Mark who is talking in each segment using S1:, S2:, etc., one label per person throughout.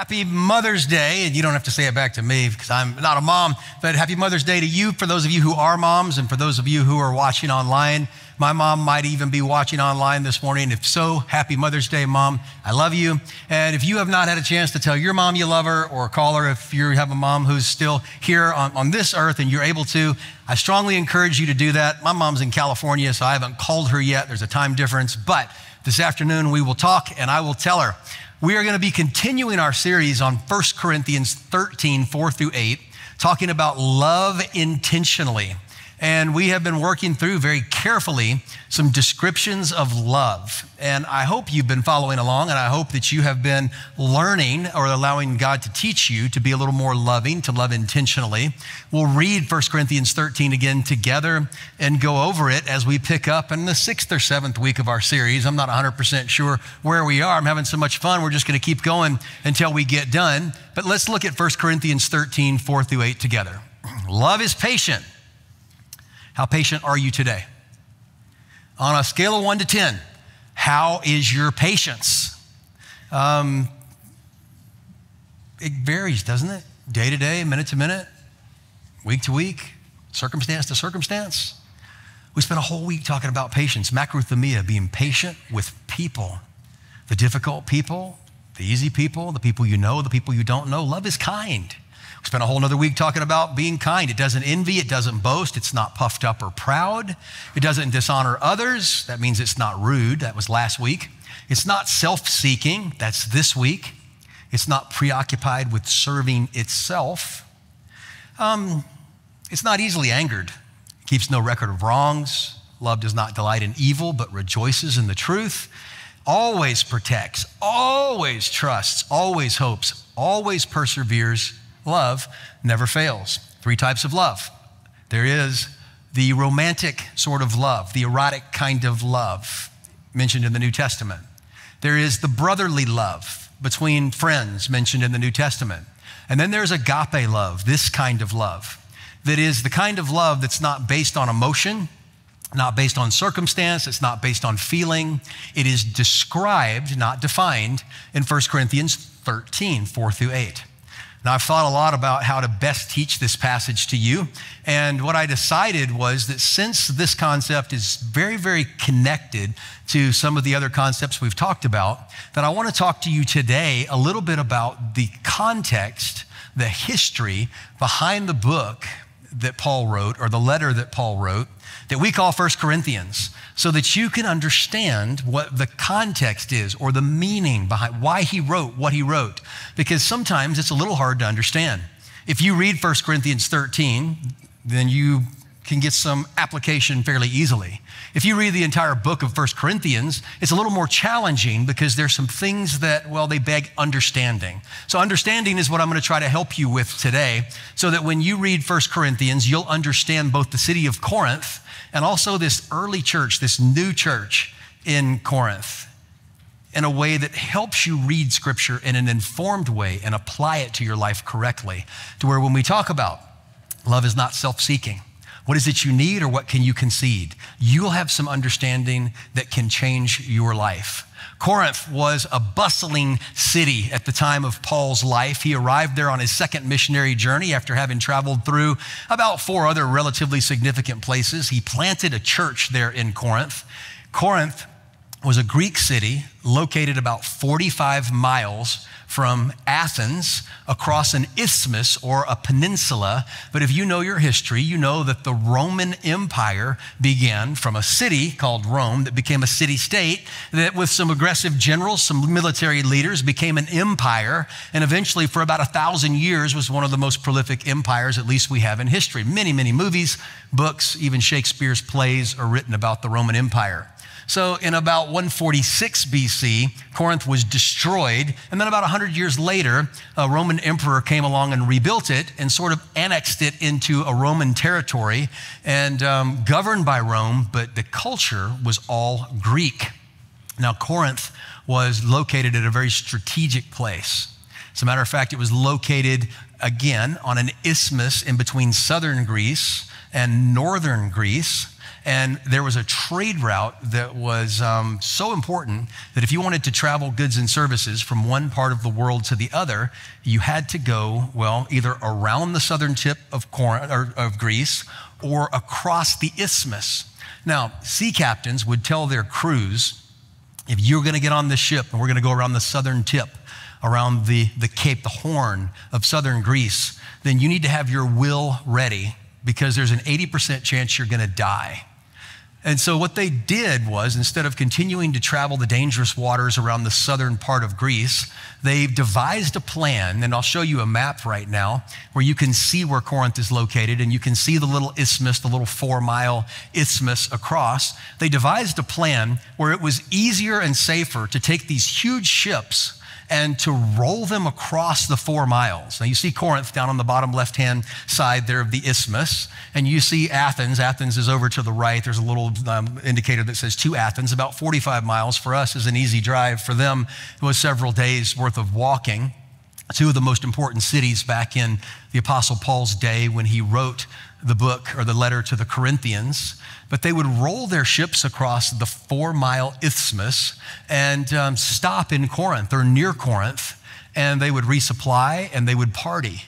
S1: Happy Mother's Day. And you don't have to say it back to me because I'm not a mom, but happy Mother's Day to you for those of you who are moms and for those of you who are watching online. My mom might even be watching online this morning. If so, happy Mother's Day, Mom. I love you. And if you have not had a chance to tell your mom you love her or call her if you have a mom who's still here on, on this earth and you're able to, I strongly encourage you to do that. My mom's in California, so I haven't called her yet. There's a time difference. But this afternoon we will talk and I will tell her. We are going to be continuing our series on 1 Corinthians 13, 4 through 8, talking about love intentionally. And we have been working through very carefully some descriptions of love. And I hope you've been following along, and I hope that you have been learning or allowing God to teach you to be a little more loving, to love intentionally. We'll read 1 Corinthians 13 again together and go over it as we pick up in the sixth or seventh week of our series. I'm not 100% sure where we are. I'm having so much fun. We're just going to keep going until we get done. But let's look at 1 Corinthians 13, 4 through 8 together. Love is patient. How patient are you today? On a scale of one to 10, how is your patience? Um, it varies, doesn't it? Day to day, minute to minute, week to week, circumstance to circumstance. We spent a whole week talking about patience, macrothumia, being patient with people, the difficult people, the easy people, the people you know, the people you don't know. Love is kind. We spent a whole other week talking about being kind. It doesn't envy, it doesn't boast, it's not puffed up or proud, it doesn't dishonor others. That means it's not rude. That was last week. It's not self seeking. That's this week. It's not preoccupied with serving itself. Um, it's not easily angered, it keeps no record of wrongs. Love does not delight in evil, but rejoices in the truth. Always protects, always trusts, always hopes, always perseveres love never fails. Three types of love. There is the romantic sort of love, the erotic kind of love mentioned in the New Testament. There is the brotherly love between friends mentioned in the New Testament. And then there's agape love, this kind of love, that is the kind of love that's not based on emotion, not based on circumstance, it's not based on feeling. It is described, not defined, in 1 Corinthians 13, 4 through 8. Now, I've thought a lot about how to best teach this passage to you. And what I decided was that since this concept is very, very connected to some of the other concepts we've talked about, that I want to talk to you today a little bit about the context, the history behind the book that Paul wrote, or the letter that Paul wrote, that we call First Corinthians so that you can understand what the context is or the meaning behind why he wrote what he wrote. Because sometimes it's a little hard to understand. If you read 1 Corinthians 13, then you can get some application fairly easily. If you read the entire book of 1 Corinthians, it's a little more challenging because there's some things that, well, they beg understanding. So, understanding is what I'm going to try to help you with today so that when you read 1 Corinthians, you'll understand both the city of Corinth and also this early church, this new church in Corinth, in a way that helps you read scripture in an informed way and apply it to your life correctly. To where when we talk about love is not self seeking, what is it you need or what can you concede? You'll have some understanding that can change your life. Corinth was a bustling city at the time of Paul's life. He arrived there on his second missionary journey after having traveled through about four other relatively significant places. He planted a church there in Corinth. Corinth was a Greek city located about 45 miles from Athens across an isthmus or a peninsula. But if you know your history, you know that the Roman Empire began from a city called Rome that became a city state, that with some aggressive generals, some military leaders, became an empire, and eventually, for about a thousand years, was one of the most prolific empires, at least we have in history. Many, many movies, books, even Shakespeare's plays are written about the Roman Empire. So, in about 146 BC, Corinth was destroyed. And then, about 100 years later, a Roman emperor came along and rebuilt it and sort of annexed it into a Roman territory and um, governed by Rome, but the culture was all Greek. Now, Corinth was located at a very strategic place. As a matter of fact, it was located again on an isthmus in between southern Greece and northern Greece. And there was a trade route that was um, so important that if you wanted to travel goods and services from one part of the world to the other, you had to go, well, either around the southern tip of, or, of Greece or across the isthmus. Now, sea captains would tell their crews if you're going to get on this ship and we're going to go around the southern tip, around the, the Cape, the Horn of southern Greece, then you need to have your will ready because there's an 80% chance you're going to die. And so, what they did was instead of continuing to travel the dangerous waters around the southern part of Greece, they devised a plan. And I'll show you a map right now where you can see where Corinth is located and you can see the little isthmus, the little four mile isthmus across. They devised a plan where it was easier and safer to take these huge ships and to roll them across the four miles. Now, you see Corinth down on the bottom left hand side there of the isthmus, and you see Athens. Athens is over to the right. There's a little um, indicator that says to Athens, about 45 miles. For us, is an easy drive. For them, it was several days worth of walking. Two of the most important cities back in the Apostle Paul's day when he wrote the book or the letter to the Corinthians, but they would roll their ships across the four mile isthmus and um, stop in Corinth or near Corinth, and they would resupply and they would party.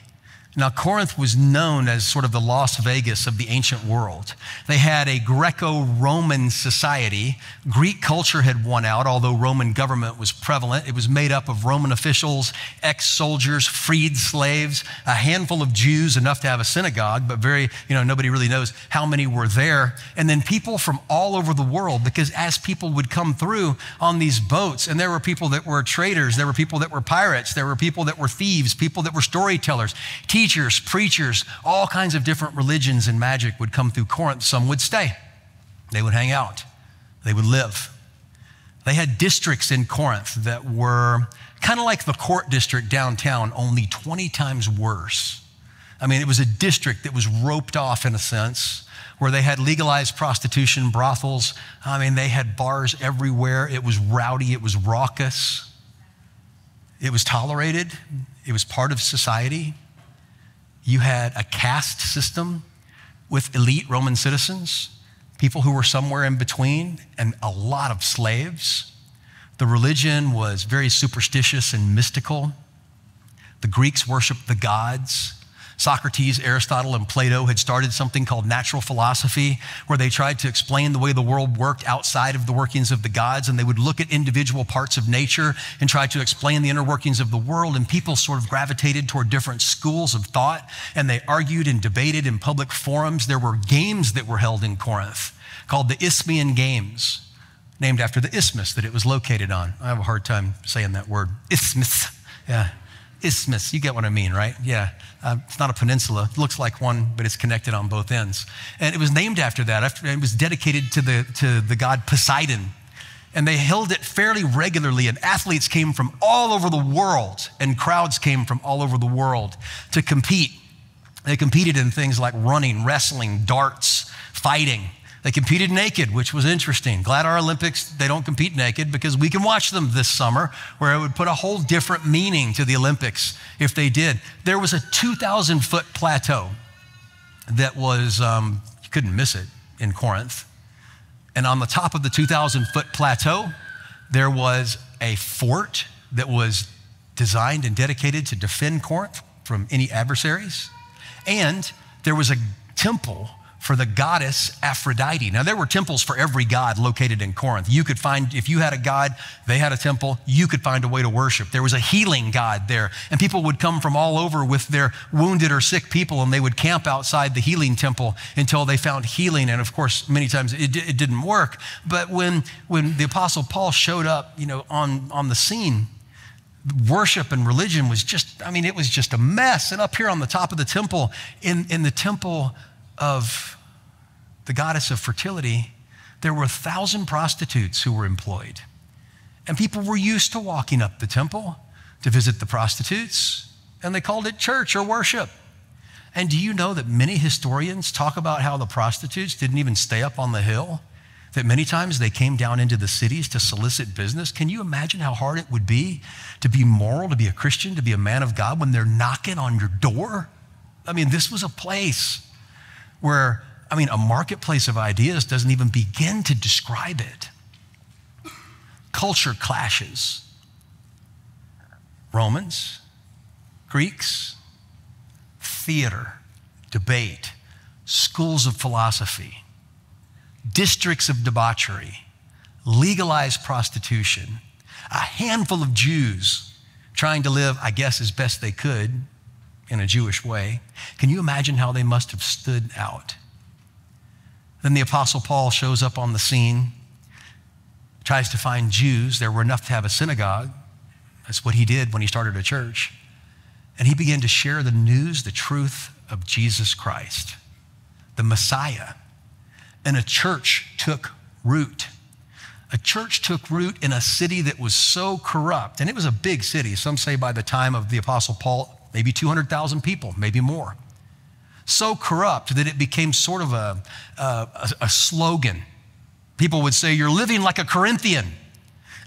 S1: Now, Corinth was known as sort of the Las Vegas of the ancient world. They had a Greco Roman society. Greek culture had won out, although Roman government was prevalent. It was made up of Roman officials, ex soldiers, freed slaves, a handful of Jews, enough to have a synagogue, but very, you know, nobody really knows how many were there. And then people from all over the world, because as people would come through on these boats, and there were people that were traders, there were people that were pirates, there were people that were thieves, people that were storytellers teachers, preachers, all kinds of different religions and magic would come through Corinth. Some would stay, they would hang out, they would live. They had districts in Corinth that were kind of like the court district downtown, only 20 times worse. I mean, it was a district that was roped off in a sense, where they had legalized prostitution, brothels. I mean, they had bars everywhere. It was rowdy, it was raucous, it was tolerated, it was part of society. You had a caste system with elite Roman citizens, people who were somewhere in between, and a lot of slaves. The religion was very superstitious and mystical. The Greeks worshiped the gods. Socrates, Aristotle, and Plato had started something called natural philosophy, where they tried to explain the way the world worked outside of the workings of the gods. And they would look at individual parts of nature and try to explain the inner workings of the world. And people sort of gravitated toward different schools of thought. And they argued and debated in public forums. There were games that were held in Corinth called the Isthmian Games, named after the isthmus that it was located on. I have a hard time saying that word. Isthmus. Yeah isthmus. You get what I mean, right? Yeah. Uh, it's not a peninsula. It looks like one, but it's connected on both ends. And it was named after that. It was dedicated to the, to the god Poseidon. And they held it fairly regularly, and athletes came from all over the world, and crowds came from all over the world to compete. They competed in things like running, wrestling, darts, fighting. They competed naked, which was interesting. Glad our Olympics, they don't compete naked because we can watch them this summer, where it would put a whole different meaning to the Olympics if they did. There was a 2,000 foot plateau that was, um, you couldn't miss it in Corinth. And on the top of the 2,000 foot plateau, there was a fort that was designed and dedicated to defend Corinth from any adversaries. And there was a temple for the goddess Aphrodite. Now, there were temples for every god located in Corinth. You could find, if you had a god, they had a temple, you could find a way to worship. There was a healing god there, and people would come from all over with their wounded or sick people, and they would camp outside the healing temple until they found healing. And of course, many times it, it didn't work. But when, when the Apostle Paul showed up, you know, on, on the scene, worship and religion was just, I mean, it was just a mess. And up here on the top of the temple, in, in the temple, of the goddess of fertility, there were a thousand prostitutes who were employed. And people were used to walking up the temple to visit the prostitutes, and they called it church or worship. And do you know that many historians talk about how the prostitutes didn't even stay up on the hill? That many times they came down into the cities to solicit business. Can you imagine how hard it would be to be moral, to be a Christian, to be a man of God when they're knocking on your door? I mean, this was a place where I mean, a marketplace of ideas doesn't even begin to describe it. Culture clashes. Romans, Greeks, theater, debate, schools of philosophy, districts of debauchery, legalized prostitution, a handful of Jews trying to live, I guess, as best they could in a Jewish way. Can you imagine how they must have stood out? Then the Apostle Paul shows up on the scene, tries to find Jews. There were enough to have a synagogue. That's what he did when he started a church. And he began to share the news, the truth of Jesus Christ, the Messiah. And a church took root a church took root in a city that was so corrupt, and it was a big city. Some say by the time of the Apostle Paul, maybe 200,000 people, maybe more. So corrupt that it became sort of a, a, a slogan. People would say, You're living like a Corinthian.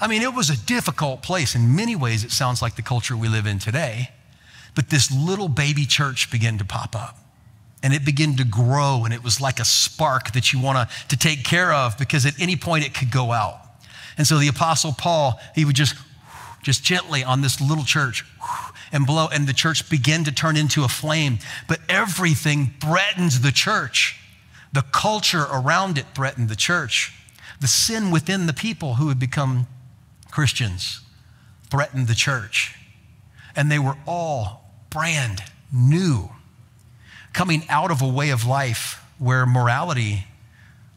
S1: I mean, it was a difficult place. In many ways, it sounds like the culture we live in today. But this little baby church began to pop up and it began to grow and it was like a spark that you want to, take care of because at any point it could go out and so the apostle paul he would just just gently on this little church and blow and the church began to turn into a flame. But everything threatens the church. The culture around it threatened the church. The sin within the people who had become christians threatened the church. And they were all brand new coming out of a way of life where morality,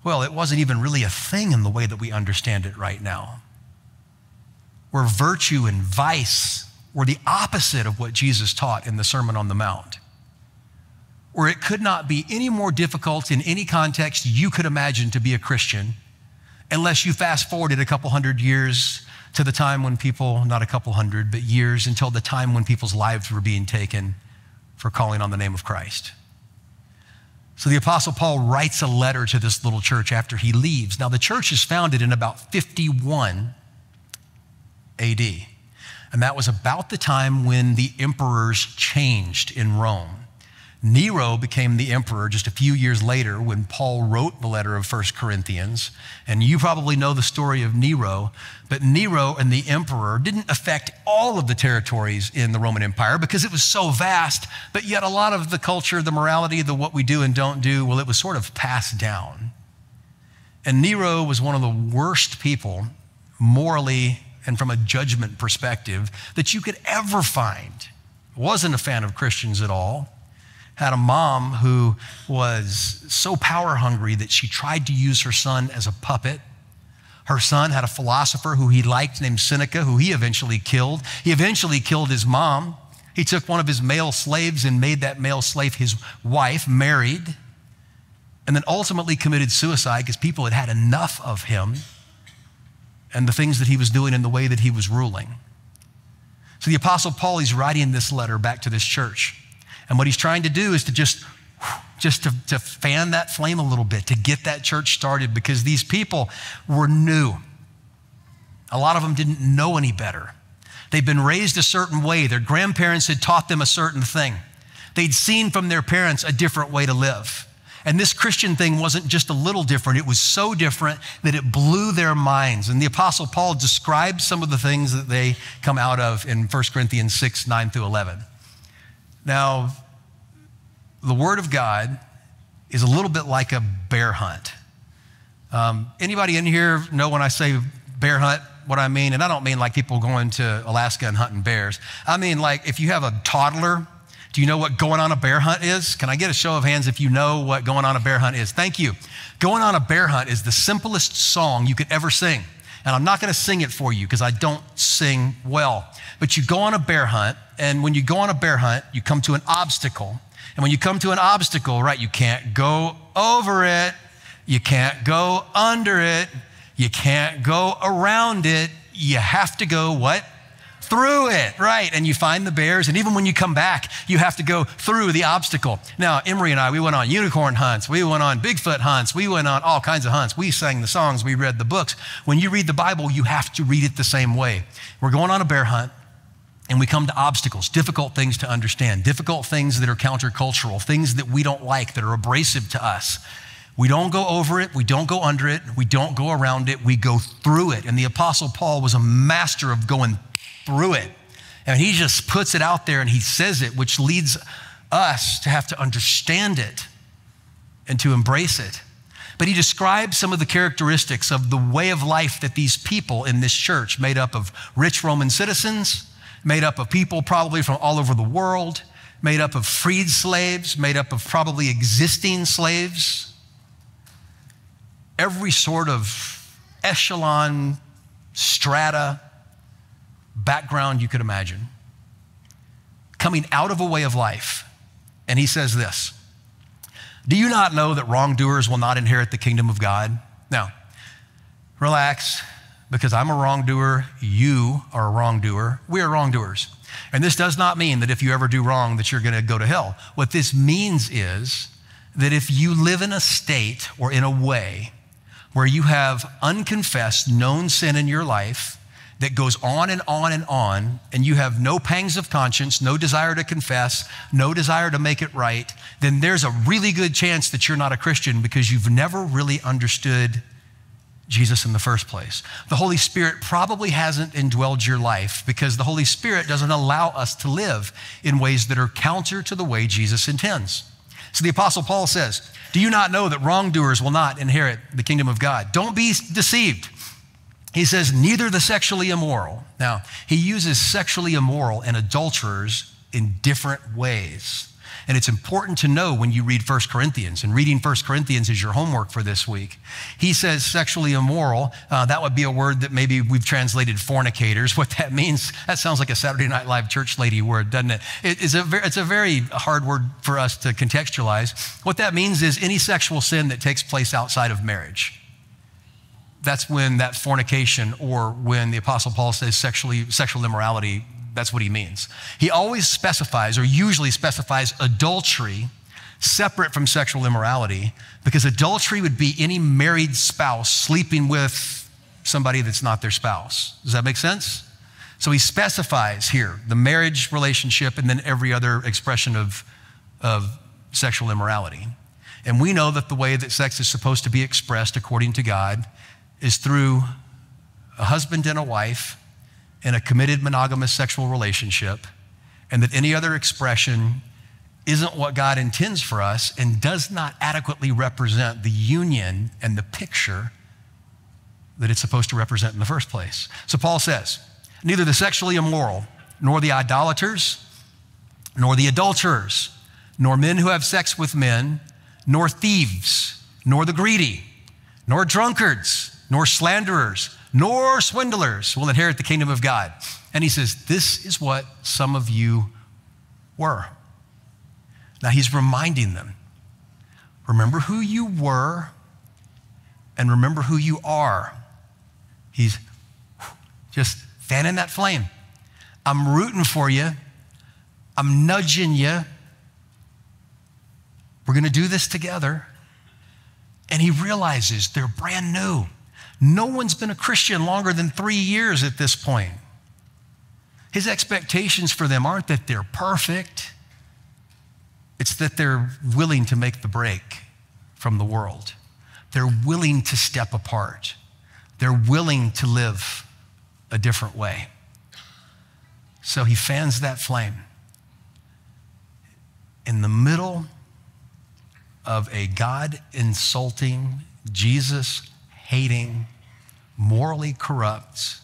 S1: well, it wasn't even really a thing in the way that we understand it right now. Where virtue and vice were the opposite of what Jesus taught in the Sermon on the Mount. Where it could not be any more difficult in any context you could imagine to be a Christian unless you fast forwarded a couple hundred years to the time when people, not a couple hundred, but years until the time when people's lives were being taken for calling on the name of Christ. So the Apostle Paul writes a letter to this little church after he leaves. Now, the church is founded in about 51 AD. And that was about the time when the emperors changed in Rome. Nero became the emperor just a few years later when Paul wrote the letter of First Corinthians. And you probably know the story of Nero, but Nero and the emperor didn't affect all of the territories in the Roman Empire because it was so vast, but yet a lot of the culture, the morality, the what we do and don't do, well, it was sort of passed down. And Nero was one of the worst people morally and from a judgment perspective that you could ever find. Wasn't a fan of Christians at all had a mom who was so power hungry that she tried to use her son as a puppet. Her son had a philosopher who he liked named Seneca, who he eventually killed. He eventually killed his mom. He took one of his male slaves and made that male slave his wife, married, and then ultimately committed suicide because people had had enough of him and the things that he was doing and the way that he was ruling. So the Apostle Paul, he's writing this letter back to this church. And what he's trying to do is to just, just to, to fan that flame a little bit, to get that church started because these people were new. A lot of them didn't know any better. They'd been raised a certain way. Their grandparents had taught them a certain thing. They'd seen from their parents a different way to live. And this Christian thing wasn't just a little different, it was so different that it blew their minds. And the Apostle Paul describes some of the things that they come out of in 1 Corinthians 6 9 through 11. Now, the Word of God is a little bit like a bear hunt. Um, anybody in here know when I say bear hunt, what I mean? And I don't mean like people going to Alaska and hunting bears. I mean like if you have a toddler, do you know what going on a bear hunt is? Can I get a show of hands if you know what going on a bear hunt is? Thank you. Going on a bear hunt is the simplest song you could ever sing. And I'm not going to sing it for you because I don't sing well. But you go on a bear hunt, and when you go on a bear hunt, you come to an obstacle. And when you come to an obstacle, right, you can't go over it, you can't go under it, you can't go around it. You have to go what? Through it, right? And you find the bears. And even when you come back, you have to go through the obstacle. Now, Emery and I, we went on unicorn hunts. We went on Bigfoot hunts. We went on all kinds of hunts. We sang the songs. We read the books. When you read the Bible, you have to read it the same way. We're going on a bear hunt. And we come to obstacles, difficult things to understand, difficult things that are countercultural, things that we don't like, that are abrasive to us. We don't go over it, we don't go under it, we don't go around it, we go through it. And the Apostle Paul was a master of going through it. And he just puts it out there and he says it, which leads us to have to understand it and to embrace it. But he describes some of the characteristics of the way of life that these people in this church, made up of rich Roman citizens, made up of people probably from all over the world, made up of freed slaves, made up of probably existing slaves, every sort of echelon, strata, background you could imagine, coming out of a way of life. And he says this Do you not know that wrongdoers will not inherit the kingdom of God? Now, relax, because I'm a wrongdoer, you are a wrongdoer, we are wrongdoers. And this does not mean that if you ever do wrong that you're going to go to hell. What this means is that if you live in a state or in a way where you have unconfessed, known sin in your life that goes on and on and on, and you have no pangs of conscience, no desire to confess, no desire to make it right, then there's a really good chance that you're not a Christian because you've never really understood Jesus in the first place. The Holy Spirit probably hasn't indwelled your life because the Holy Spirit doesn't allow us to live in ways that are counter to the way Jesus intends. So the Apostle Paul says, Do you not know that wrongdoers will not inherit the kingdom of God? Don't be deceived. He says, Neither the sexually immoral. Now, he uses sexually immoral and adulterers in different ways. And it's important to know when you read 1 Corinthians, and reading 1 Corinthians is your homework for this week. He says sexually immoral. Uh, that would be a word that maybe we've translated fornicators. What that means, that sounds like a Saturday Night Live church lady word, doesn't it? it is a very, it's a very hard word for us to contextualize. What that means is any sexual sin that takes place outside of marriage that's when that fornication or when the apostle paul says sexually sexual immorality that's what he means. He always specifies, or usually specifies, adultery separate from sexual immorality, because adultery would be any married spouse sleeping with somebody that's not their spouse. Does that make sense? So he specifies here the marriage relationship and then every other expression of, of sexual immorality. And we know that the way that sex is supposed to be expressed according to God is through a husband and a wife in a committed monogamous sexual relationship, and that any other expression isn't what God intends for us and does not adequately represent the union and the picture that it's supposed to represent in the first place. So Paul says, neither the sexually immoral, nor the idolaters, nor the adulterers, nor men who have sex with men, nor thieves, nor the greedy, nor drunkards, nor slanderers nor swindlers will inherit the kingdom of God. And he says, This is what some of you were. Now he's reminding them remember who you were and remember who you are. He's just fanning that flame. I'm rooting for you, I'm nudging you. We're going to do this together. And he realizes they're brand new. No one's been a Christian longer than three years at this point. His expectations for them aren't that they're perfect, it's that they're willing to make the break from the world. They're willing to step apart, they're willing to live a different way. So he fans that flame. In the middle of a God insulting, Jesus hating, morally corrupt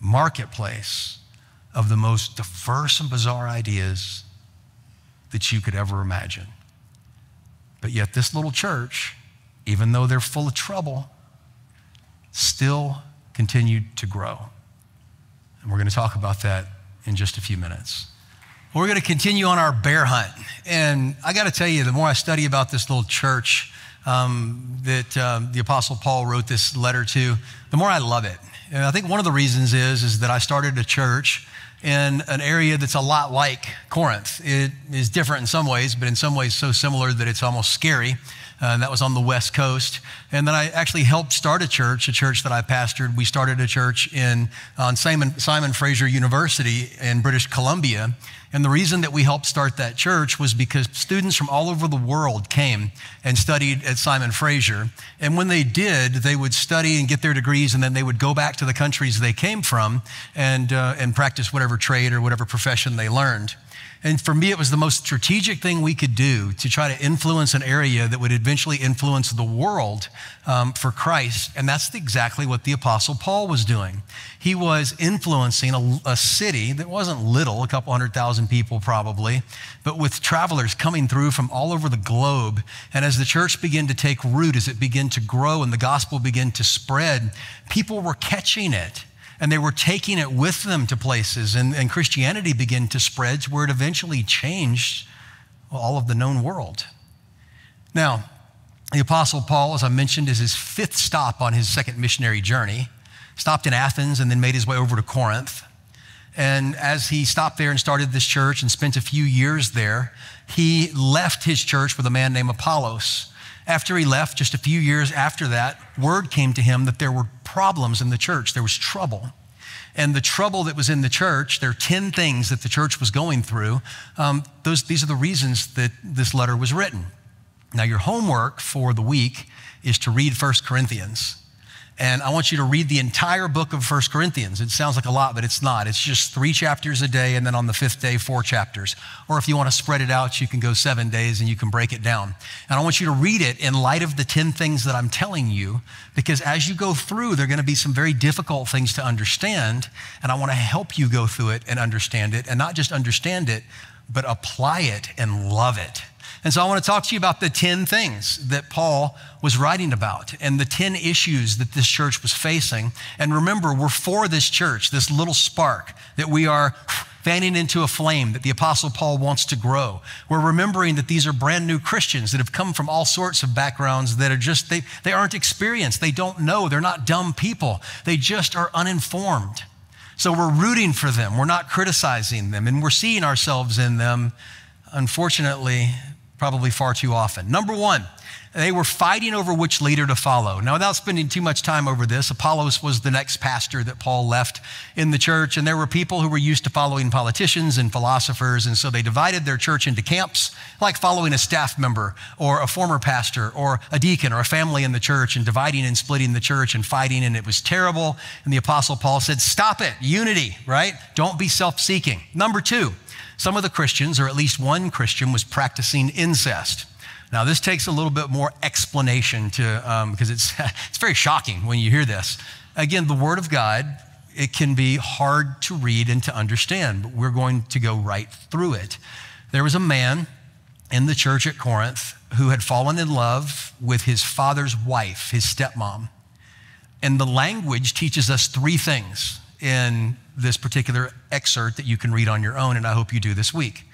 S1: marketplace of the most diverse and bizarre ideas that you could ever imagine. But yet, this little church, even though they're full of trouble, still continued to grow. And we're going to talk about that in just a few minutes. We're going to continue on our bear hunt. And I got to tell you, the more I study about this little church, um, that um, the Apostle Paul wrote this letter to, the more I love it. And I think one of the reasons is, is that I started a church in an area that's a lot like Corinth. It is different in some ways, but in some ways so similar that it's almost scary. Uh, that was on the West Coast. And then I actually helped start a church, a church that I pastored. We started a church in, on Simon, Simon Fraser University in British Columbia. And the reason that we helped start that church was because students from all over the world came and studied at Simon Fraser. And when they did, they would study and get their degrees, and then they would go back to the countries they came from and, uh, and practice whatever trade or whatever profession they learned. And for me, it was the most strategic thing we could do to try to influence an area that would eventually influence the world um, for Christ. And that's exactly what the Apostle Paul was doing. He was influencing a, a city that wasn't little, a couple hundred thousand people probably, but with travelers coming through from all over the globe. And as the church began to take root, as it began to grow and the gospel began to spread, people were catching it and they were taking it with them to places. And, and Christianity began to spread where it eventually changed all of the known world. Now, the Apostle Paul, as I mentioned, is his fifth stop on his second missionary journey. Stopped in Athens and then made his way over to Corinth. And as he stopped there and started this church and spent a few years there, he left his church with a man named Apollos. After he left, just a few years after that, word came to him that there were problems in the church, there was trouble. And the trouble that was in the church, there are 10 things that the church was going through. Um, those, these are the reasons that this letter was written. Now, your homework for the week is to read 1 Corinthians. And I want you to read the entire book of First Corinthians. It sounds like a lot, but it's not. It's just three chapters a day, and then on the fifth day, four chapters. Or if you want to spread it out, you can go seven days and you can break it down. And I want you to read it in light of the 10 things that I'm telling you, because as you go through, there are going to be some very difficult things to understand. And I want to help you go through it and understand it, and not just understand it, but apply it and love it. And so I want to talk to you about the 10 things that Paul was writing about and the 10 issues that this church was facing. And remember, we're for this church, this little spark that we are fanning into a flame that the Apostle Paul wants to grow. We're remembering that these are brand new Christians that have come from all sorts of backgrounds that are just, they, they aren't experienced. They don't know. They're not dumb people. They just are uninformed. So we're rooting for them. We're not criticizing them. And we're seeing ourselves in them. Unfortunately, probably far too often. Number one, they were fighting over which leader to follow. Now, without spending too much time over this, Apollos was the next pastor that Paul left in the church, and there were people who were used to following politicians and philosophers, and so they divided their church into camps, like following a staff member or a former pastor or a deacon or a family in the church, and dividing and splitting the church and fighting, and it was terrible. And the Apostle Paul said, Stop it, unity, right? Don't be self seeking. Number two, some of the Christians, or at least one Christian, was practicing incest. Now, this takes a little bit more explanation to, um, because it's, it's very shocking when you hear this. Again, the Word of God, it can be hard to read and to understand, but we're going to go right through it. There was a man in the church at Corinth who had fallen in love with his father's wife, his stepmom. And the language teaches us three things in this particular excerpt that you can read on your own, and I hope you do this week.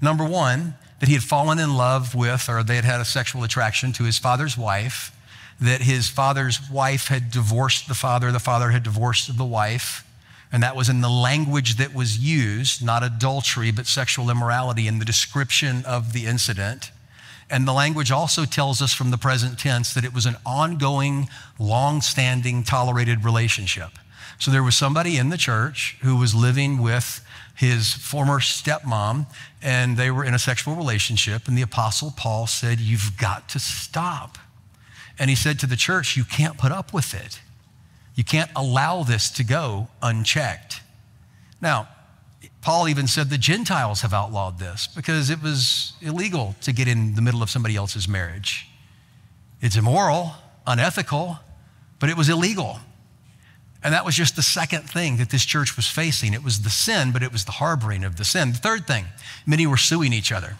S1: Number one, that he had fallen in love with, or they had had a sexual attraction to his father's wife, that his father's wife had divorced the father, the father had divorced the wife, and that was in the language that was used, not adultery, but sexual immorality in the description of the incident. And the language also tells us from the present tense that it was an ongoing, long standing, tolerated relationship. So there was somebody in the church who was living with his former stepmom, and they were in a sexual relationship. And the Apostle Paul said, You've got to stop. And he said to the church, You can't put up with it. You can't allow this to go unchecked. Now, Paul even said the Gentiles have outlawed this because it was illegal to get in the middle of somebody else's marriage. It's immoral, unethical, but it was illegal. And that was just the second thing that this church was facing. It was the sin, but it was the harboring of the sin. The third thing, many were suing each other.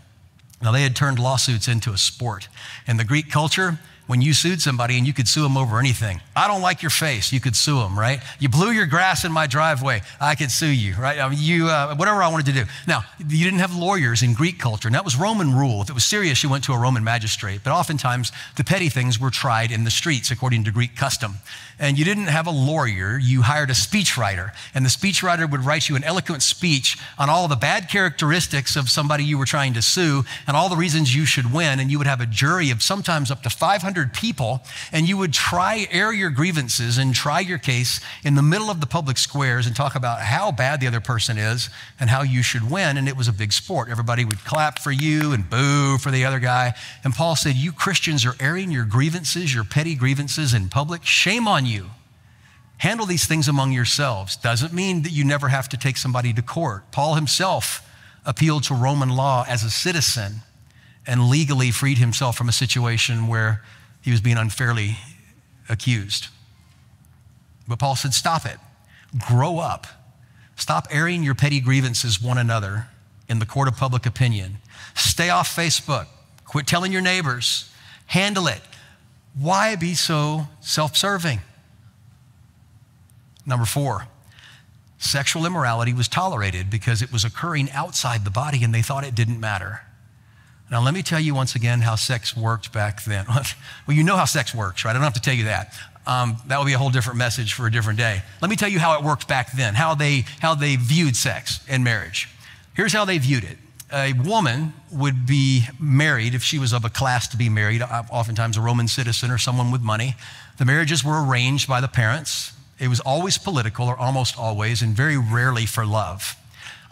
S1: Now, they had turned lawsuits into a sport. In the Greek culture, when you sued somebody and you could sue them over anything. I don't like your face. You could sue them, right? You blew your grass in my driveway. I could sue you, right? I mean, you, uh, whatever I wanted to do. Now, you didn't have lawyers in Greek culture, and that was Roman rule. If it was serious, you went to a Roman magistrate. But oftentimes, the petty things were tried in the streets according to Greek custom. And you didn't have a lawyer, you hired a speechwriter. And the speechwriter would write you an eloquent speech on all the bad characteristics of somebody you were trying to sue and all the reasons you should win. And you would have a jury of sometimes up to 500 people, and you would try, air your grievances and try your case in the middle of the public squares and talk about how bad the other person is and how you should win. And it was a big sport. Everybody would clap for you and boo for the other guy. And Paul said, You Christians are airing your grievances, your petty grievances in public. Shame on you. Handle these things among yourselves. Doesn't mean that you never have to take somebody to court. Paul himself appealed to Roman law as a citizen and legally freed himself from a situation where he was being unfairly accused. But Paul said, Stop it. Grow up. Stop airing your petty grievances one another in the court of public opinion. Stay off Facebook. Quit telling your neighbors. Handle it. Why be so self serving? Number four, sexual immorality was tolerated because it was occurring outside the body and they thought it didn't matter. Now, let me tell you once again how sex worked back then. well, you know how sex works, right? I don't have to tell you that. Um, that would be a whole different message for a different day. Let me tell you how it worked back then, how they, how they viewed sex and marriage. Here's how they viewed it. A woman would be married if she was of a class to be married, uh, oftentimes a Roman citizen or someone with money. The marriages were arranged by the parents. It was always political, or almost always, and very rarely for love.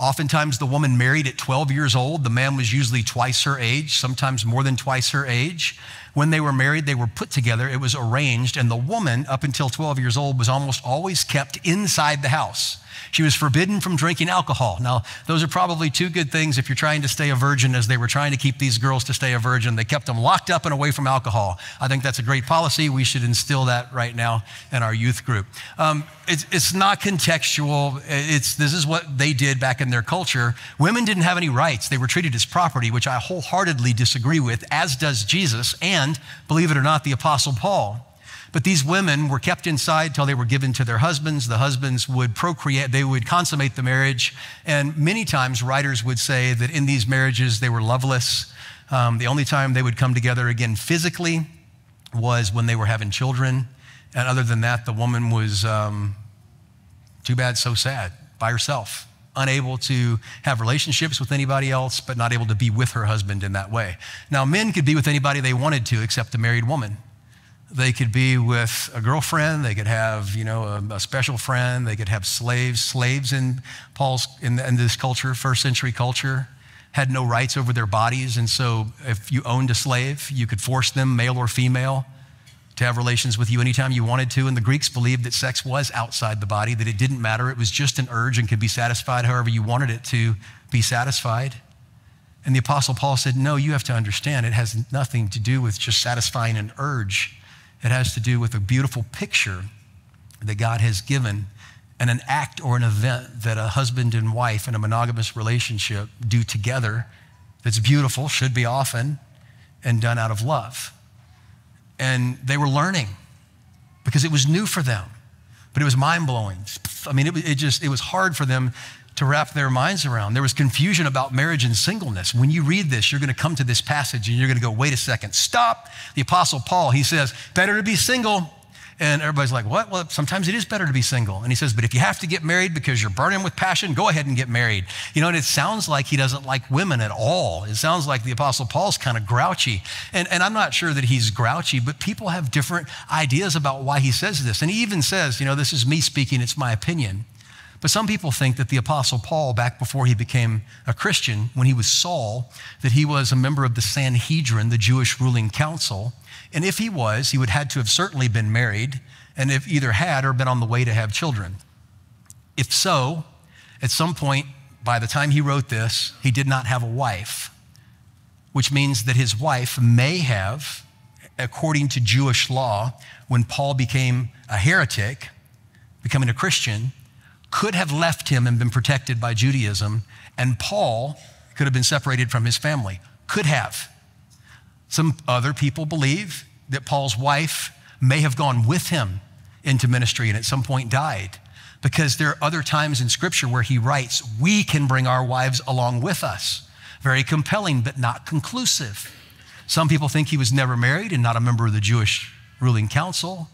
S1: Oftentimes, the woman married at 12 years old. The man was usually twice her age, sometimes more than twice her age. When they were married, they were put together, it was arranged, and the woman, up until 12 years old, was almost always kept inside the house. She was forbidden from drinking alcohol. Now, those are probably two good things if you're trying to stay a virgin, as they were trying to keep these girls to stay a virgin. They kept them locked up and away from alcohol. I think that's a great policy. We should instill that right now in our youth group. Um, it's, it's not contextual. It's, this is what they did back in their culture. Women didn't have any rights, they were treated as property, which I wholeheartedly disagree with, as does Jesus, and believe it or not, the Apostle Paul. But these women were kept inside till they were given to their husbands. The husbands would procreate, they would consummate the marriage. And many times, writers would say that in these marriages, they were loveless. Um, the only time they would come together again physically was when they were having children. And other than that, the woman was um, too bad, so sad, by herself unable to have relationships with anybody else, but not able to be with her husband in that way. Now, men could be with anybody they wanted to except a married woman. They could be with a girlfriend. They could have, you know, a, a special friend. They could have slaves. Slaves in Paul's in, in this culture, first century culture, had no rights over their bodies, and so if you owned a slave, you could force them, male or female, to have relations with you anytime you wanted to. And the Greeks believed that sex was outside the body, that it didn't matter. It was just an urge and could be satisfied however you wanted it to be satisfied. And the Apostle Paul said, No, you have to understand, it has nothing to do with just satisfying an urge. It has to do with a beautiful picture that God has given and an act or an event that a husband and wife in a monogamous relationship do together that's beautiful, should be often, and done out of love. And they were learning because it was new for them, but it was mind blowing. I mean, it, it just, it was hard for them to wrap their minds around. There was confusion about marriage and singleness. When you read this, you're going to come to this passage and you're going to go, wait a second, stop. The Apostle Paul, he says, better to be single. And everybody's like, what? Well, sometimes it is better to be single. And he says, but if you have to get married because you're burning with passion, go ahead and get married. You know, and it sounds like he doesn't like women at all. It sounds like the Apostle Paul's kind of grouchy. And, and I'm not sure that he's grouchy, but people have different ideas about why he says this. And he even says, you know, this is me speaking, it's my opinion. But some people think that the Apostle Paul, back before he became a Christian, when he was Saul, that he was a member of the Sanhedrin, the Jewish ruling council. And if he was, he would had to have certainly been married, and if either had or been on the way to have children. If so, at some point, by the time he wrote this, he did not have a wife, which means that his wife may have, according to Jewish law, when Paul became a heretic, becoming a Christian, could have left him and been protected by Judaism, and Paul could have been separated from his family. Could have. Some other people believe that Paul's wife may have gone with him into ministry and at some point died. Because there are other times in Scripture where he writes, we can bring our wives along with us. Very compelling, but not conclusive. Some people think he was never married and not a member of the Jewish ruling council.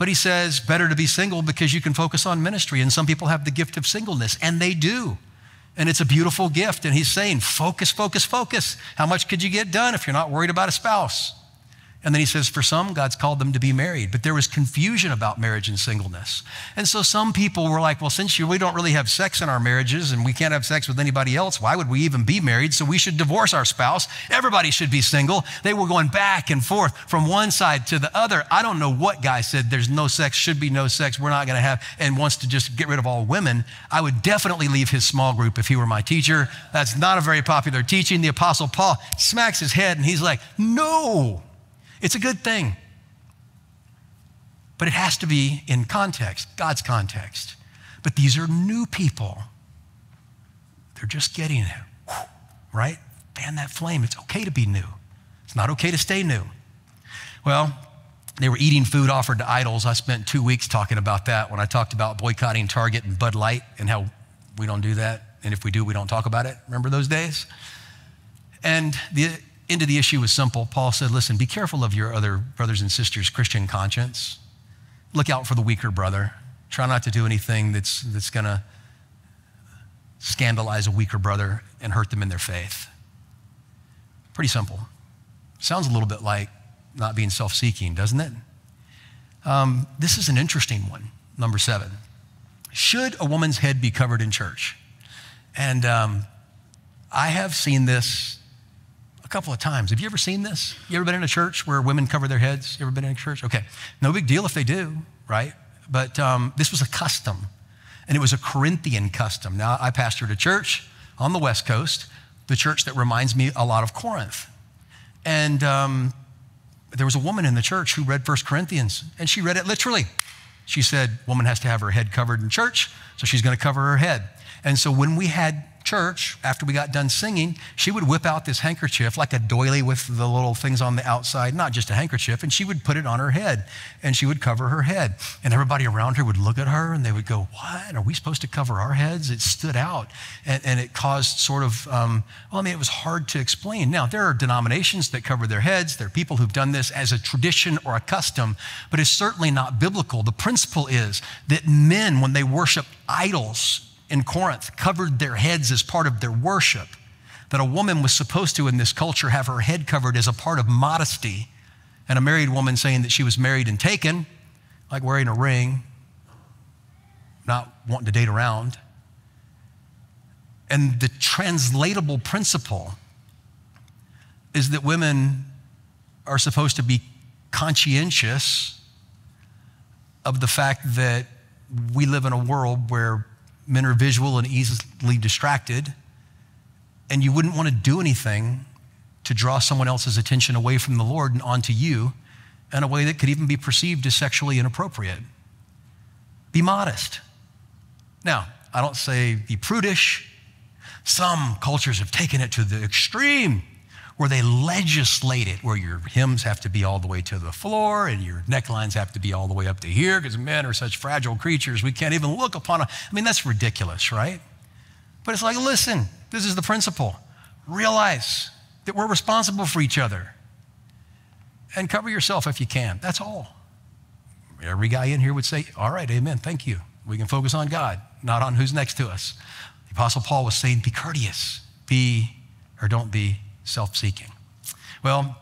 S1: But he says, better to be single because you can focus on ministry. And some people have the gift of singleness, and they do. And it's a beautiful gift. And he's saying, focus, focus, focus. How much could you get done if you're not worried about a spouse? And then he says, for some, God's called them to be married. But there was confusion about marriage and singleness. And so some people were like, well, since we don't really have sex in our marriages and we can't have sex with anybody else, why would we even be married? So we should divorce our spouse. Everybody should be single. They were going back and forth from one side to the other. I don't know what guy said there's no sex, should be no sex, we're not going to have, and wants to just get rid of all women. I would definitely leave his small group if he were my teacher. That's not a very popular teaching. The Apostle Paul smacks his head and he's like, no. It's a good thing. But it has to be in context, God's context. But these are new people. They're just getting it, right? Fan that flame. It's okay to be new. It's not okay to stay new. Well, they were eating food offered to idols. I spent two weeks talking about that when I talked about boycotting Target and Bud Light and how we don't do that. And if we do, we don't talk about it. Remember those days? And the into the issue was simple. Paul said, Listen, be careful of your other brothers and sisters' Christian conscience. Look out for the weaker brother. Try not to do anything that's, that's going to scandalize a weaker brother and hurt them in their faith. Pretty simple. Sounds a little bit like not being self seeking, doesn't it? Um, this is an interesting one, number seven. Should a woman's head be covered in church? And um, I have seen this couple of times. Have you ever seen this? You ever been in a church where women cover their heads? You ever been in a church? Okay, no big deal if they do, right? But um, this was a custom, and it was a Corinthian custom. Now, I pastored a church on the West Coast, the church that reminds me a lot of Corinth. And um, there was a woman in the church who read First Corinthians, and she read it literally. She said, Woman has to have her head covered in church, so she's going to cover her head. And so when we had church, after we got done singing, she would whip out this handkerchief, like a doily with the little things on the outside, not just a handkerchief, and she would put it on her head and she would cover her head. And everybody around her would look at her and they would go, What? Are we supposed to cover our heads? It stood out and, and it caused sort of, um, well, I mean, it was hard to explain. Now, there are denominations that cover their heads, there are people who've done this as a tradition or a custom, but it's certainly not biblical. The principle is that men, when they worship idols, in Corinth covered their heads as part of their worship. That a woman was supposed to, in this culture, have her head covered as a part of modesty. And a married woman saying that she was married and taken, like wearing a ring, not wanting to date around. And the translatable principle is that women are supposed to be conscientious of the fact that we live in a world where men are visual and easily distracted, and you wouldn't want to do anything to draw someone else's attention away from the Lord and onto you in a way that could even be perceived as sexually inappropriate. Be modest. Now, I don't say be prudish. Some cultures have taken it to the extreme where they legislate it, where your hymns have to be all the way to the floor and your necklines have to be all the way up to here because men are such fragile creatures. We can't even look upon them. I mean, that's ridiculous, right? But it's like, listen, this is the principle. Realize that we're responsible for each other and cover yourself if you can. That's all. Every guy in here would say, All right, amen, thank you. We can focus on God, not on who's next to us. The Apostle Paul was saying, Be courteous, be or don't be self seeking. Well,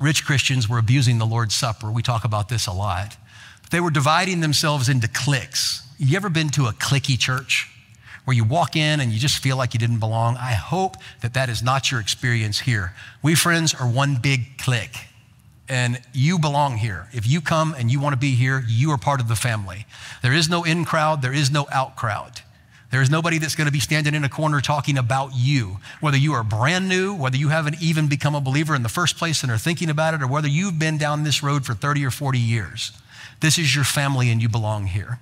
S1: rich Christians were abusing the Lord's Supper. We talk about this a lot. They were dividing themselves into cliques. You ever been to a cliquey church where you walk in and you just feel like you didn't belong? I hope that that is not your experience here. We friends are one big clique and you belong here. If you come and you want to be here, you are part of the family. There is no in crowd, there is no out crowd. There's nobody that's going to be standing in a corner talking about you. Whether you are brand new, whether you haven't even become a believer in the first place and are thinking about it, or whether you've been down this road for 30 or 40 years, this is your family and you belong here.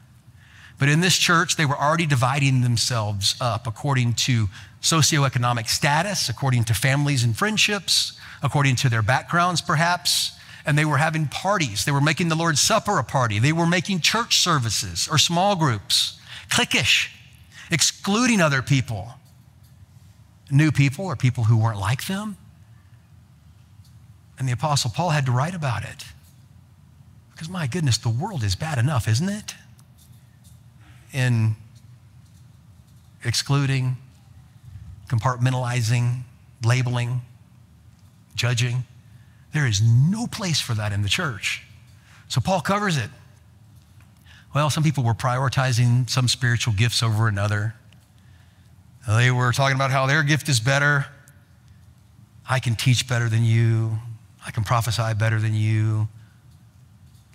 S1: But in this church, they were already dividing themselves up according to socioeconomic status, according to families and friendships, according to their backgrounds, perhaps. and they were having parties. They were making the Lord's Supper a party. They were making church services or small groups, cliquish, excluding other people, new people or people who weren't like them. And the Apostle Paul had to write about it. Because my goodness, the world is bad enough, isn't it? In excluding, compartmentalizing, labeling, judging. There is no place for that in the church. So Paul covers it. Well, some people were prioritizing some spiritual gifts over another. They were talking about how their gift is better. I can teach better than you. I can prophesy better than you.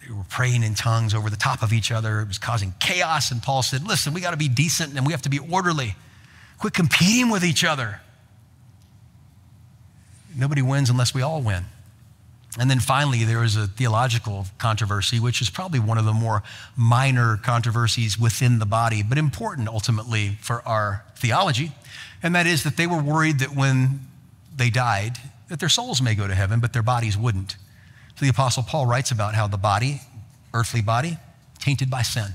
S1: They were praying in tongues over the top of each other. It was causing chaos. And Paul said, Listen, we got to be decent and we have to be orderly. Quit competing with each other. Nobody wins unless we all win. And then finally, there is a theological controversy, which is probably one of the more minor controversies within the body, but important ultimately for our theology. And that is that they were worried that when they died, that their souls may go to heaven, but their bodies wouldn't. So the Apostle Paul writes about how the body, earthly body, tainted by sin.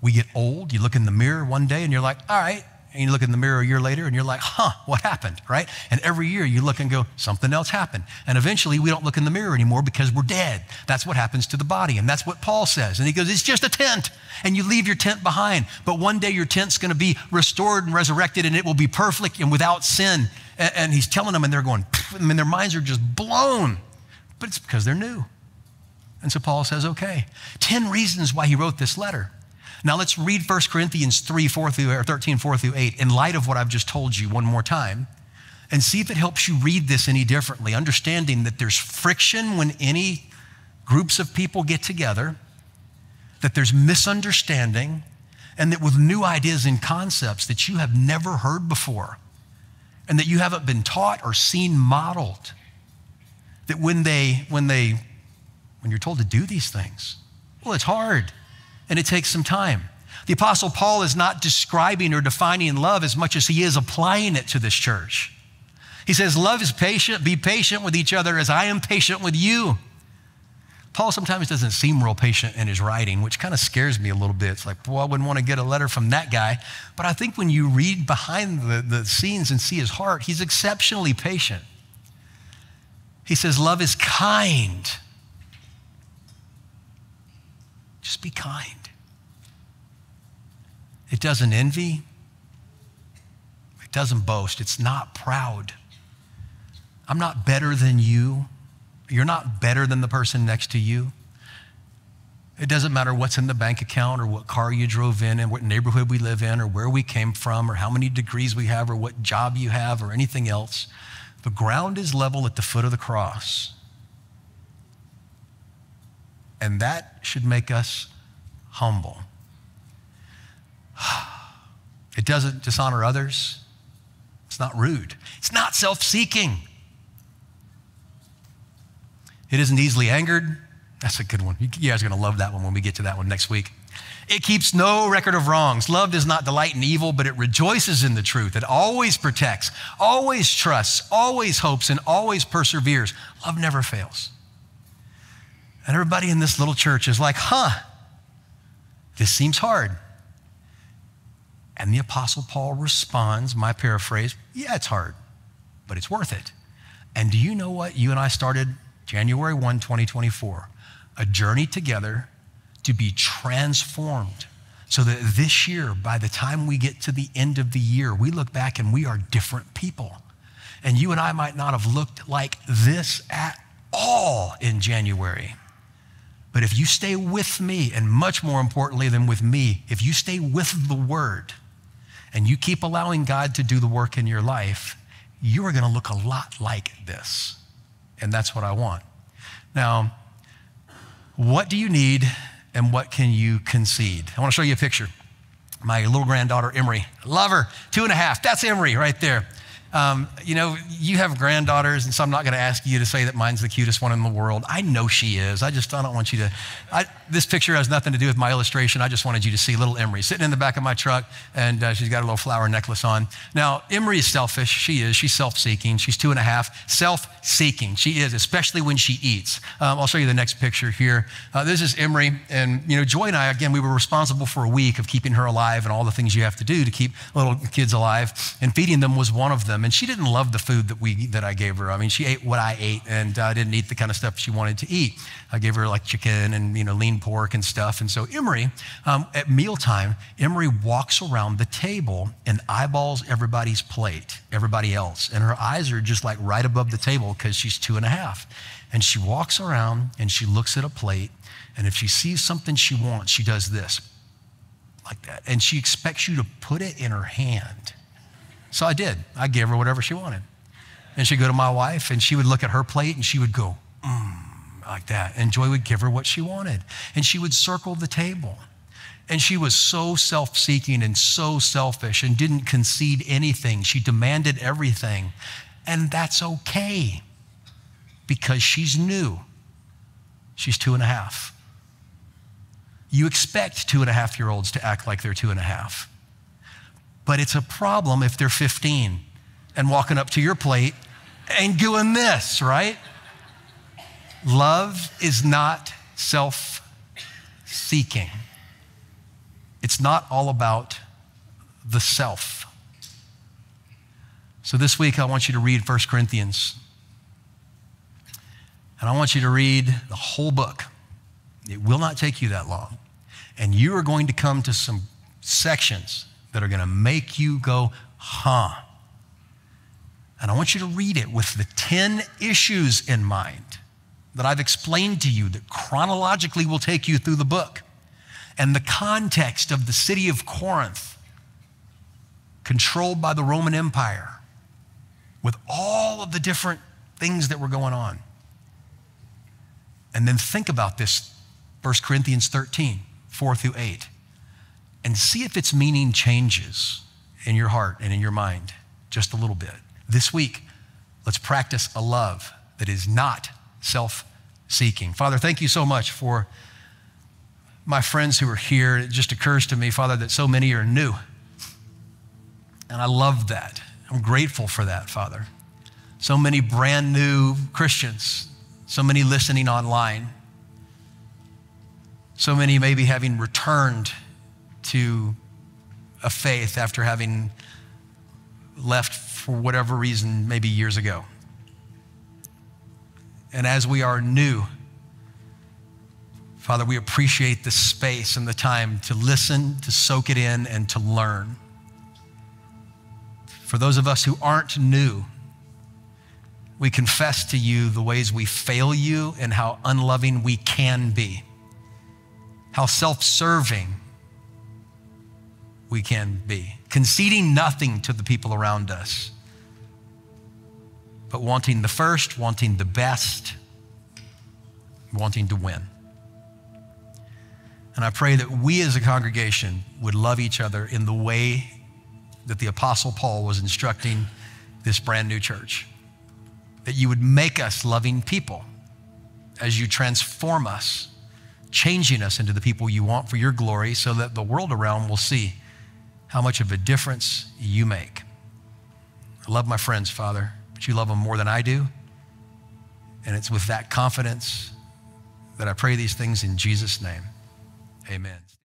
S1: We get old, you look in the mirror one day and you're like, all right, and you look in the mirror a year later and you're like, huh, what happened, right? And every year you look and go, something else happened. And eventually we don't look in the mirror anymore because we're dead. That's what happens to the body. And that's what Paul says. And he goes, it's just a tent. And you leave your tent behind. But one day your tent's going to be restored and resurrected and it will be perfect and without sin. And, and he's telling them and they're going, I mean, their minds are just blown. But it's because they're new. And so Paul says, okay, 10 reasons why he wrote this letter. Now let's read 1 Corinthians 3, 4 through, or 13, 4 through 8 in light of what I've just told you one more time and see if it helps you read this any differently, understanding that there's friction when any groups of people get together, that there's misunderstanding, and that with new ideas and concepts that you have never heard before, and that you haven't been taught or seen modeled, that when they, when they, when you're told to do these things, well, it's hard and it takes some time. The Apostle Paul is not describing or defining love as much as he is applying it to this church. He says, Love is patient, be patient with each other as I am patient with you. Paul sometimes doesn't seem real patient in his writing, which kind of scares me a little bit. It's like, well, I wouldn't want to get a letter from that guy. But I think when you read behind the, the scenes and see his heart, he's exceptionally patient. He says, Love is kind. Just be kind. It doesn't envy. It doesn't boast. It's not proud. I'm not better than you. You're not better than the person next to you. It doesn't matter what's in the bank account or what car you drove in and what neighborhood we live in or where we came from or how many degrees we have or what job you have or anything else. The ground is level at the foot of the cross. And that should make us humble. It doesn't dishonor others. It's not rude. It's not self seeking. It isn't easily angered. That's a good one. You guys are going to love that one when we get to that one next week. It keeps no record of wrongs. Love does not delight in evil, but it rejoices in the truth. It always protects, always trusts, always hopes, and always perseveres. Love never fails. And everybody in this little church is like, huh, this seems hard. And the Apostle Paul responds, my paraphrase, yeah, it's hard, but it's worth it. And do you know what? You and I started January 1, 2024, a journey together to be transformed so that this year, by the time we get to the end of the year, we look back and we are different people. And you and I might not have looked like this at all in January. But if you stay with me, and much more importantly than with me, if you stay with the word, and you keep allowing God to do the work in your life, you are going to look a lot like this. And that's what I want. Now, what do you need and what can you concede? I want to show you a picture. My little granddaughter, Emery. Love her. Two and a half. That's Emery right there. Um, you know, you have granddaughters, and so I'm not going to ask you to say that mine's the cutest one in the world. I know she is. I just I don't want you to. I, this picture has nothing to do with my illustration. I just wanted you to see little Emery sitting in the back of my truck, and uh, she's got a little flower necklace on. Now, Emery is selfish. She is. She's self seeking. She's two and a half. Self seeking. She is, especially when she eats. Um, I'll show you the next picture here. Uh, this is Emery. And, you know, Joy and I, again, we were responsible for a week of keeping her alive and all the things you have to do to keep little kids alive. And feeding them was one of them. And she didn't love the food that, we, that I gave her. I mean, she ate what I ate and uh, didn't eat the kind of stuff she wanted to eat. I gave her like chicken and, you know, lean pork and stuff. And so Emery, um, at mealtime, Emery walks around the table and eyeballs everybody's plate, everybody else. And her eyes are just like right above the table because she's two and a half. And she walks around and she looks at a plate. And if she sees something she wants, she does this, like that. And she expects you to put it in her hand. So I did. I gave her whatever she wanted. And she'd go to my wife and she would look at her plate and she would go, mm, like that. And Joy would give her what she wanted. And she would circle the table. And she was so self seeking and so selfish and didn't concede anything. She demanded everything. And that's okay because she's new. She's two and a half. You expect two and a half year olds to act like they're two and a half. But it's a problem if they're 15 and walking up to your plate and doing this, right? Love is not self seeking, it's not all about the self. So this week, I want you to read 1 Corinthians. And I want you to read the whole book. It will not take you that long. And you are going to come to some sections that are going to make you go, huh. And I want you to read it with the 10 issues in mind that I've explained to you that chronologically will take you through the book and the context of the city of Corinth, controlled by the Roman Empire, with all of the different things that were going on. And then think about this 1 Corinthians 13, 4 through 8, and see if its meaning changes in your heart and in your mind just a little bit. This week, let's practice a love that is not self seeking. Father, thank you so much for my friends who are here. It just occurs to me, Father, that so many are new. And I love that. I'm grateful for that, Father. So many brand new Christians, so many listening online, so many maybe having returned to a faith after having left for whatever reason, maybe years ago. And as we are new, Father, we appreciate the space and the time to listen, to soak it in, and to learn. For those of us who aren't new, we confess to you the ways we fail you and how unloving we can be, how self serving we can be, conceding nothing to the people around us but wanting the first, wanting the best, wanting to win. And I pray that we as a congregation would love each other in the way that the Apostle Paul was instructing this brand new church. That you would make us loving people as you transform us, changing us into the people you want for your glory so that the world around will see how much of a difference you make. I love my friends, Father but you love them more than I do. And it's with that confidence that I pray these things in Jesus' name. Amen.